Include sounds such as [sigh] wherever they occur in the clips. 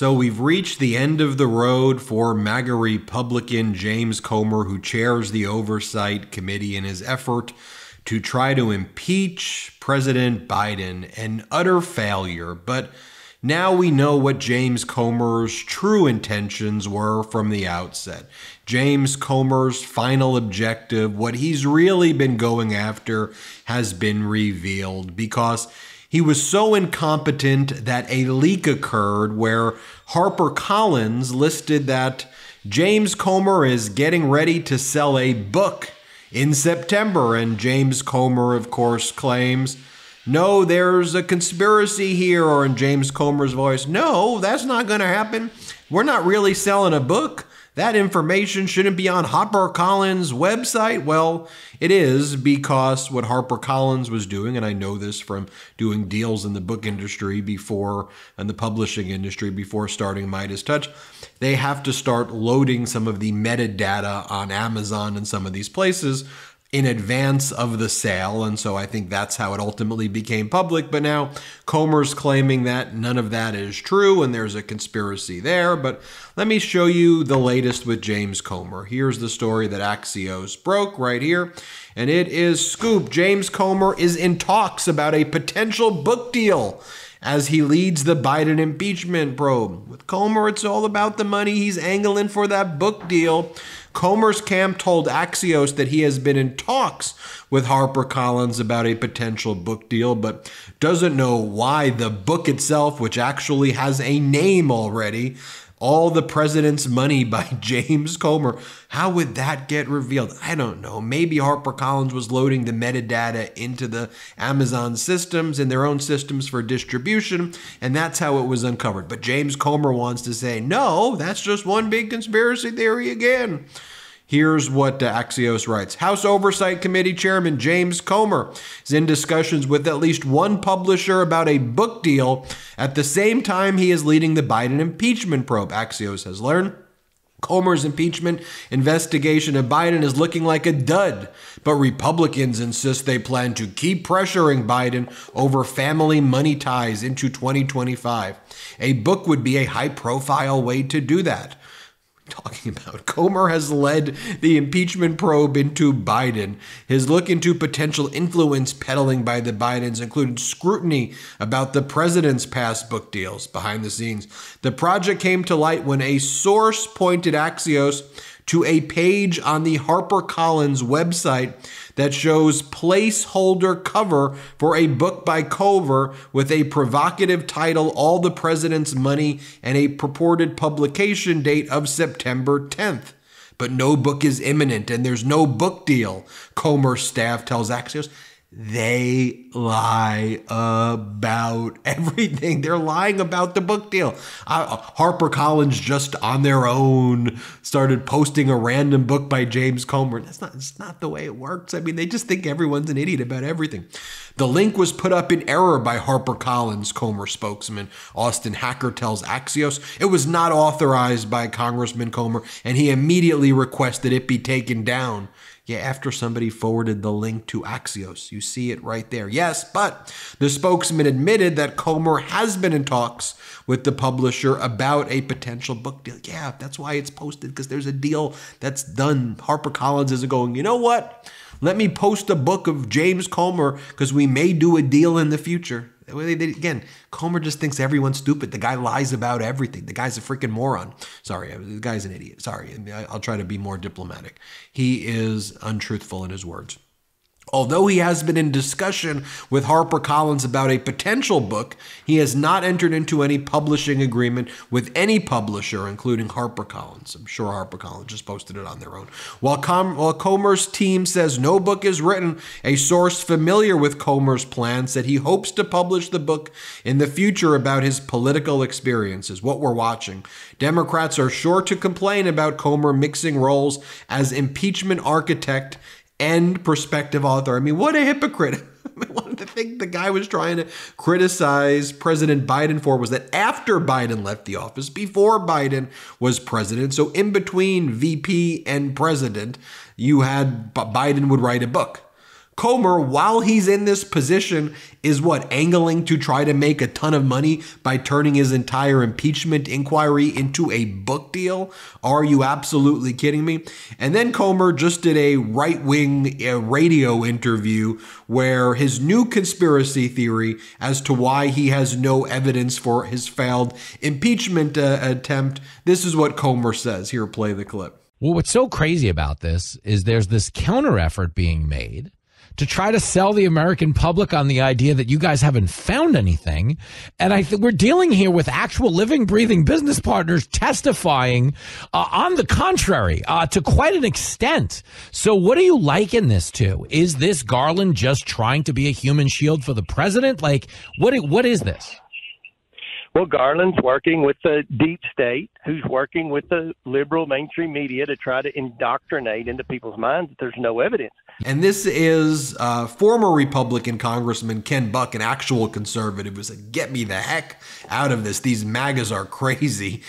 So we've reached the end of the road for MAGA Republican James Comer, who chairs the Oversight Committee in his effort to try to impeach President Biden, an utter failure. But now we know what James Comer's true intentions were from the outset. James Comer's final objective, what he's really been going after, has been revealed because he was so incompetent that a leak occurred where HarperCollins listed that James Comer is getting ready to sell a book in September. And James Comer, of course, claims, no, there's a conspiracy here. Or in James Comer's voice, no, that's not going to happen. We're not really selling a book that information shouldn't be on HarperCollins' website. Well, it is because what HarperCollins was doing, and I know this from doing deals in the book industry before and the publishing industry before starting MeidasTouch, they have to start loading some of the metadata on Amazon and some of these places in advance of the sale. And so I think that's how it ultimately became public. But now Comer's claiming that none of that is true and there's a conspiracy there. But let me show you the latest with James Comer. Here's the story that Axios broke right here. And it is scoop. James Comer is in talks about a potential book deal as he leads the Biden impeachment probe. With Comer, it's all about the money. He's angling for that book deal. Comer's camp told Axios that he has been in talks with HarperCollins about a potential book deal, but doesn't know why the book itself, which actually has a name already, all the President's Money by [laughs] James Comer. How would that get revealed? I don't know. Maybe HarperCollins was loading the metadata into the Amazon systems and their own systems for distribution, and that's how it was uncovered. But James Comer wants to say, no, that's just one big conspiracy theory again. Here's what uh, Axios writes House Oversight Committee Chairman James Comer is in discussions with at least one publisher about a book deal at the same time he is leading the Biden impeachment probe, Axios has learned. Comer's impeachment investigation of Biden is looking like a dud, but Republicans insist they plan to keep pressuring Biden over family money ties into 2025. A book would be a high profile way to do that talking about. [laughs] Comer has led the impeachment probe into Biden. His look into potential influence peddling by the Bidens included scrutiny about the president's past book deals behind the scenes. The project came to light when a source pointed Axios to a page on the HarperCollins website that shows placeholder cover for a book by Comer with a provocative title, All the President's Money, and a purported publication date of September 10th. But no book is imminent and there's no book deal, Comer's staff tells Axios. They lie about [laughs] everything. They're lying about the book deal. Uh, HarperCollins just on their own started posting a random book by James Comer. That's not, that's not the way it works. I mean, they just think everyone's an idiot about everything. The link was put up in error by HarperCollins, Comer spokesman Austin Hacker tells Axios. It was not authorized by Congressman Comer, and he immediately requested it be taken down. Yeah, after somebody forwarded the link to Axios. You see it right there. Yes, but the spokesman admitted that Comer has been in talks with the publisher about a potential book deal. Yeah, that's why it's posted because there's a deal that's done. HarperCollins isn't going, you know what? Let me post a book of James Comer because we may do a deal in the future. Again, Comer just thinks everyone's stupid. The guy lies about everything. The guy's a freaking moron. Sorry, uh, the guy's an idiot. Sorry, I'll try to be more diplomatic. He is untruthful in his words. Although he has been in discussion with HarperCollins about a potential book, he has not entered into any publishing agreement with any publisher, including HarperCollins. I'm sure HarperCollins just posted it on their own. While, Com- while Comer's team says no book is written, a source familiar with Comer's plan said he hopes to publish the book in the future about his political experiences, what we're watching. Democrats are sure to complain about Comer mixing roles as impeachment architect and prospective author. I mean, what a hypocrite. One of the things the guy was trying to criticize President Biden for was that after Biden left the office, before Biden was president, so in between VP and president, you had Biden would write a book. Comer, while he's in this position, is what angling to try to make a ton of money by turning his entire impeachment inquiry into a book deal. Are you absolutely kidding me? And then Comer just did a right wing uh, radio interview where his new conspiracy theory as to why he has no evidence for his failed impeachment uh, attempt. This is what Comer says. Here, play the clip. Well, what's so crazy about this is there's this counter effort being made to try to sell the American public on the idea that you guys haven't found anything. And I think we're dealing here with actual living, breathing business partners testifying uh, on the contrary uh, to quite an extent. So, what do you liken this to? Is this Garland just trying to be a human shield for the president? Like, what? What is this? Well, Garland's working with the deep state, who's working with the liberal mainstream media to try to indoctrinate into people's minds that there's no evidence. And this is uh, former Republican Congressman Ken Buck, an actual conservative, who said, Get me the heck out of this. These MAGAs are crazy.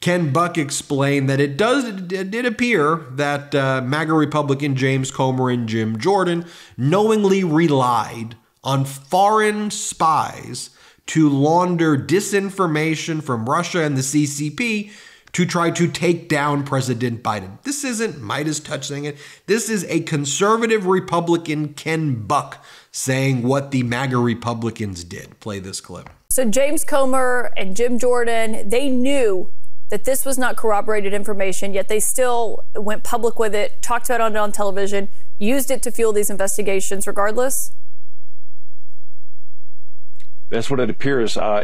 Ken Buck explained that it does it did appear that uh, MAGA Republican James Comer and Jim Jordan knowingly relied on foreign spies to launder disinformation from Russia and the CCP to try to take down President Biden. This isn't MeidasTouch saying it. This is a conservative Republican, Ken Buck, saying what the MAGA Republicans did. Play this clip. So James Comer and Jim Jordan, they knew that this was not corroborated information, yet they still went public with it, talked about it on television, used it to fuel these investigations regardless? That's what it appears. Uh,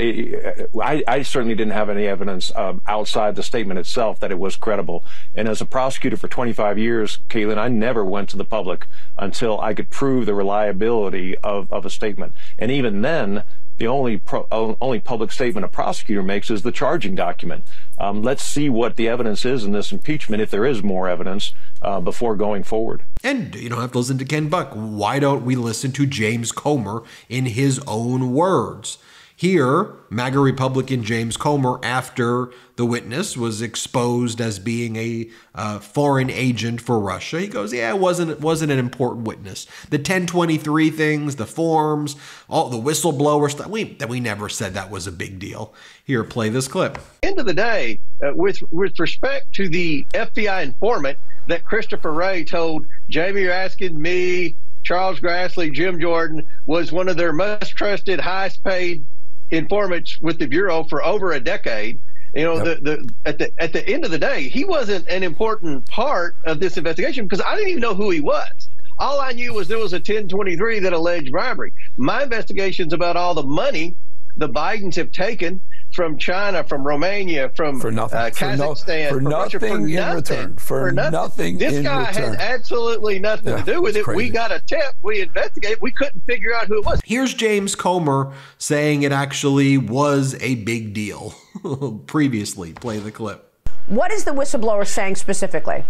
I, I, certainly didn't have any evidence um, outside the statement itself that it was credible. And as a prosecutor for 25 years, Kaitlan, I never went to the public until I could prove the reliability of, of a statement. And even then, the only pro, only public statement a prosecutor makes is the charging document. Um, let's see what the evidence is in this impeachment, if there is more evidence, uh, before going forward. And you don't have to listen to Ken Buck. Why don't we listen to James Comer in his own words? Here, MAGA Republican James Comer, after the witness was exposed as being a uh, foreign agent for Russia, he goes, "Yeah, it wasn't it wasn't an important witness. The 1023 things, the forms, all the whistleblower stuff. We that we never said that was a big deal." Here, play this clip. End of the day, uh, with with respect to the FBI informant that Christopher Wray told Jamie Raskin, me, Charles Grassley, Jim Jordan was one of their most trusted, highest paid informants with the bureau for over a decade. You know, yep. the, the at the at the end of the day, he wasn't an important part of this investigation because I didn't even know who he was. All I knew was there was a 1023 that alleged bribery. My investigations about all the money the Bidens have taken from China, from Romania, from for nothing. Uh, Kazakhstan, for, no, for nothing Russia, for in nothing, return. For, for nothing. nothing. This guy return. had absolutely nothing yeah, to do with it. Crazy. We got a tip. We investigated. We couldn't figure out who it was. Here's James Comer saying it actually was a big deal. [laughs] Previously, play the clip. What is the whistleblower saying specifically?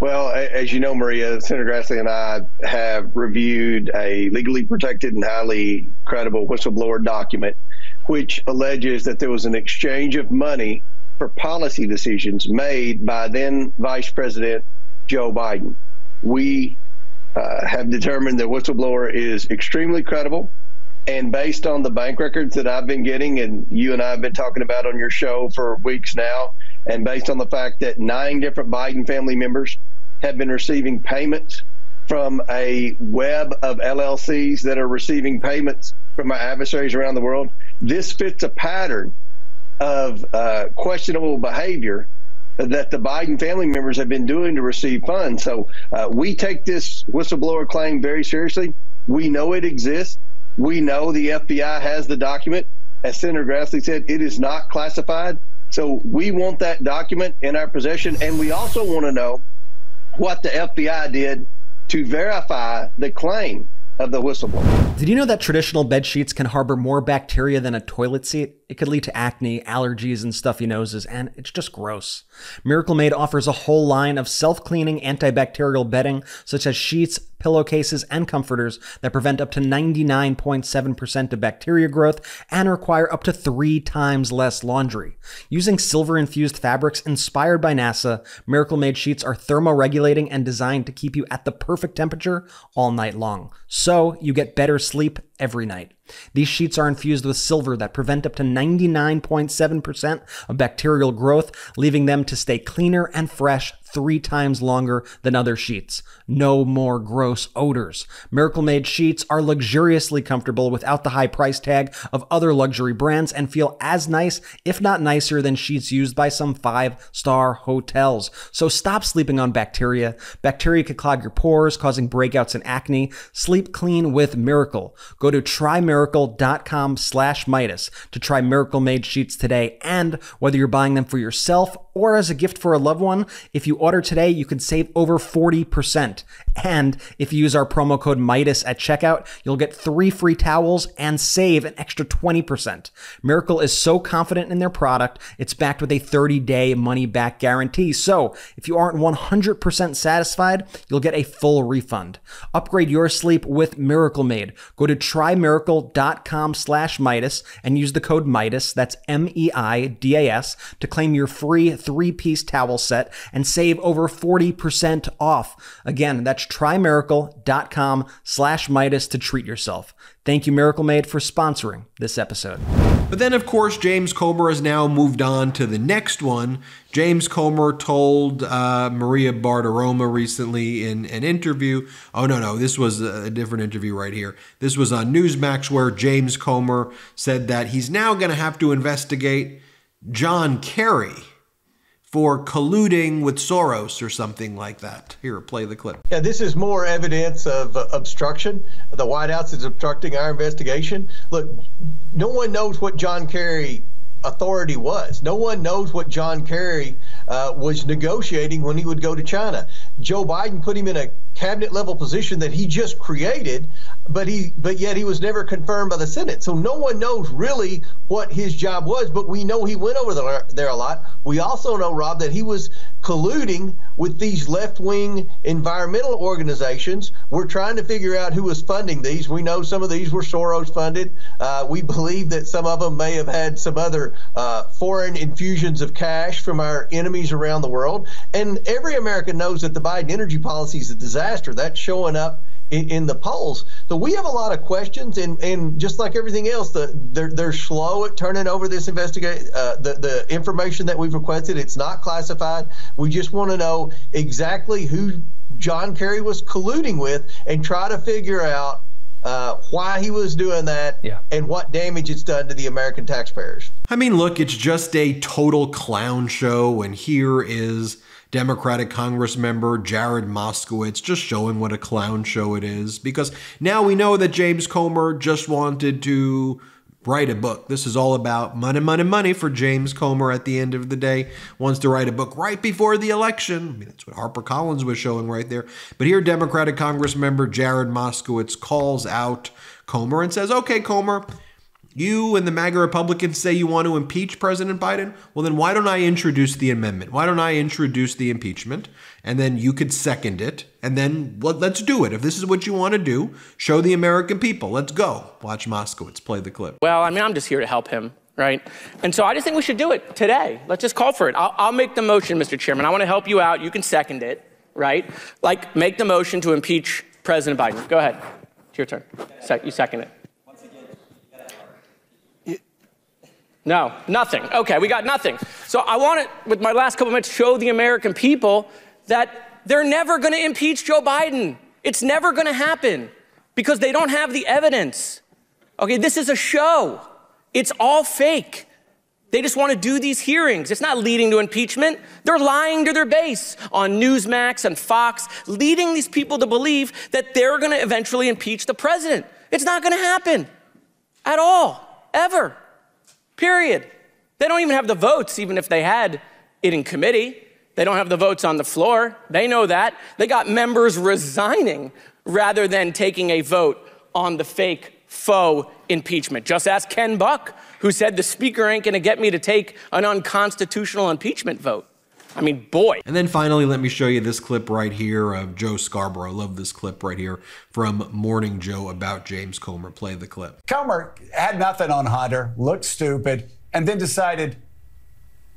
Well, as you know, Maria, Senator Grassley and I have reviewed a legally protected and highly credible whistleblower document which alleges that there was an exchange of money for policy decisions made by then Vice President Joe Biden. We uh, have determined that whistleblower is extremely credible. And based on the bank records that I've been getting, and you and I have been talking about on your show for weeks now, and based on the fact that nine different Biden family members have been receiving payments from a web of LLCs that are receiving payments from our adversaries around the world, this fits a pattern of uh, questionable behavior that the Biden family members have been doing to receive funds. So uh, we take this whistleblower claim very seriously. We know it exists. We know the FBI has the document. As Senator Grassley said, it is not classified. So we want that document in our possession. And we also want to know what the FBI did to verify the claim of the whistleblower. Did you know that traditional bed sheets can harbor more bacteria than a toilet seat? It could lead to acne, allergies, and stuffy noses, and it's just gross. Miracle Made offers a whole line of self cleaning antibacterial bedding, such as sheets, pillowcases, and comforters that prevent up to 99.7% of bacteria growth and require up to three times less laundry. Using silver infused fabrics inspired by NASA, Miracle Made sheets are thermoregulating and designed to keep you at the perfect temperature all night long. So you get better sleep every night. These sheets are infused with silver that prevent up to 99.7% of bacterial growth, leaving them to stay cleaner and fresh three times longer than other sheets. No more gross odors. Miracle Made sheets are luxuriously comfortable without the high price tag of other luxury brands and feel as nice, if not nicer, than sheets used by some five star hotels. So stop sleeping on bacteria. Bacteria could clog your pores, causing breakouts and acne. Sleep clean with Miracle. Go to trymiracle.com slash Meidas to try Miracle Made sheets today. And whether you're buying them for yourself or as a gift for a loved one, if you order today, you can save over 40%. And if you use our promo code MEIDAS at checkout, you'll get three free towels and save an extra 20%. Miracle is so confident in their product, it's backed with a 30 day money back guarantee. So if you aren't 100% satisfied, you'll get a full refund. Upgrade your sleep with Miracle Made. Go to trymiracle.com slash Meidas and use the code MEIDAS, that's M E I D A S, to claim your free three piece towel set and save over 40% off. Again, that's trymiracle.com slash Meidas to treat yourself. Thank you, Miracle Made, for sponsoring this episode. But then, of course, James Comer has now moved on to the next one. James Comer told uh, Maria Bartiromo recently in an interview. Oh, no, no, this was a different interview right here. This was on Newsmax where James Comer said that he's now going to have to investigate John Kerry for colluding with Soros or something like that. Here, play the clip. Yeah, this is more evidence of uh, obstruction. The White House is obstructing our investigation. Look, no one knows what John Kerry authority was. No one knows what John Kerry uh, was negotiating when he would go to China. Joe Biden put him in a cabinet level position that he just created, but he but yet he was never confirmed by the Senate. So no one knows really what his job was, but we know he went over there, there a lot. We also know Rob that he was colluding with these left-wing environmental organizations. We're trying to figure out who was funding these. We know some of these were Soros funded. Uh, we believe that some of them may have had some other uh, foreign infusions of cash from our enemies around the world. And every American knows that the Biden energy policy is a disaster. That's showing up in, in, the polls. So we have a lot of questions, and, and just like everything else, the, they're they're slow at turning over this investigate uh, the the information that we've requested. It's not classified. We just want to know exactly who John Kerry was colluding with, and try to figure out uh, why he was doing that, yeah. and what damage it's done to the American taxpayers. I mean, look, it's just a total clown show, and here is Democratic Congress member Jared Moskowitz just showing what a clown show it is. Because now we know that James Comer just wanted to write a book. This is all about money, money, money for James Comer at the end of the day. Wants to write a book right before the election. I mean, that's what HarperCollins was showing right there. But here, Democratic Congress member Jared Moskowitz calls out Comer and says, okay, Comer, you and the MAGA Republicans say you want to impeach President Biden. Well, then why don't I introduce the amendment? Why don't I introduce the impeachment? And then you could second it. And then let, us do it. If this is what you want to do, show the American people. Let's go. Watch Moskowitz play the clip. Well, I mean, I'm just here to help him, right? And so I just think we should do it today. Let's just call for it. I'll, I'll make the motion, Mr. Chairman. I want to help you out. You can second it, right? Like, make the motion to impeach President Biden. Go ahead. It's your turn. Se- you second it. No, nothing. Okay, we got nothing. So I want to, with my last couple minutes, show the American people that they're never going to impeach Joe Biden. It's never going to happen because they don't have the evidence. Okay, this is a show. It's all fake. They just want to do these hearings. It's not leading to impeachment. They're lying to their base on Newsmax and Fox, leading these people to believe that they're going to eventually impeach the president. It's not going to happen at all, ever. Period. They don't even have the votes, even if they had it in committee. They don't have the votes on the floor. They know that. They got members resigning rather than taking a vote on the fake faux impeachment. Just ask Ken Buck, who said the speaker ain't going to get me to take an unconstitutional impeachment vote. I mean, boy. And then finally, let me show you this clip right here of Joe Scarborough. I love this clip right here from Morning Joe about James Comer. Play the clip. Comer had nothing on Hunter, looked stupid, and then decided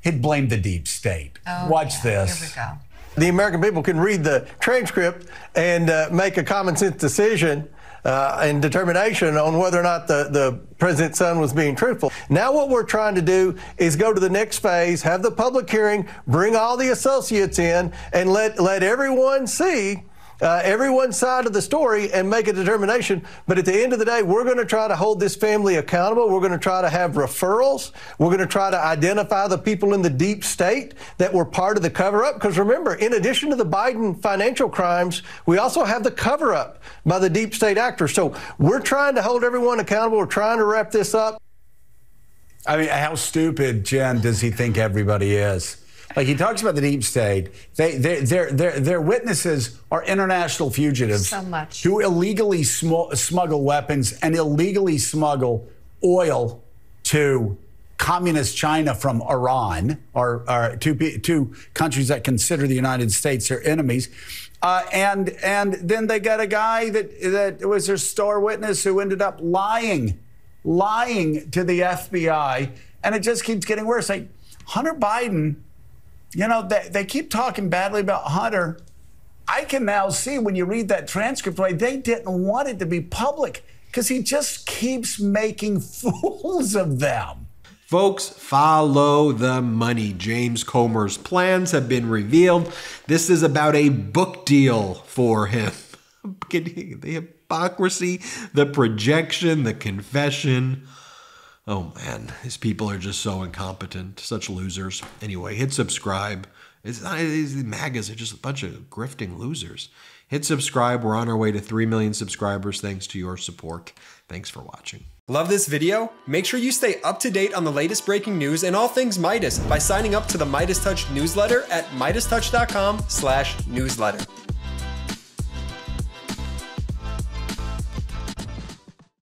he'd blame the deep state. Oh, Watch yeah. this. Here we go. The American people can read the transcript and uh, make a common sense decision uh, and determination on whether or not the, the president's son was being truthful. Now, what we're trying to do is go to the next phase, have the public hearing, bring all the associates in, and let, let everyone see uh, everyone's side of the story and make a determination. But at the end of the day, we're going to try to hold this family accountable. We're going to try to have referrals. We're going to try to identify the people in the deep state that were part of the cover up. Because remember, in addition to the Biden financial crimes, we also have the cover up by the deep state actors. So we're trying to hold everyone accountable. We're trying to wrap this up. I mean, how stupid, Jen, does he think everybody is? Like he talks about the deep state. They, they, their, their, their witnesses are international fugitives so much. who illegally sm- smuggle weapons and illegally smuggle oil to communist China from Iran, or, or two, two countries that consider the United States their enemies. Uh, and and then they got a guy that that was their star witness who ended up lying, lying to the FBI, and it just keeps getting worse. Like Hunter Biden you know, they, they keep talking badly about Hunter. I can now see when you read that transcript why they didn't want it to be public because he just keeps making [laughs] fools of them. Folks, follow the money. James Comer's plans have been revealed. This is about a book deal for him. [laughs] the hypocrisy, the projection, the confession. Oh man, these people are just so incompetent, such losers. Anyway, hit subscribe. It's not these MAGAs are just a bunch of grifting losers. Hit subscribe. We're on our way to 3 million subscribers thanks to your support. Thanks for watching. Love this video? Make sure you stay up to date on the latest breaking news and all things Meidas by signing up to the MeidasTouch newsletter at MeidasTouch.com slash newsletter.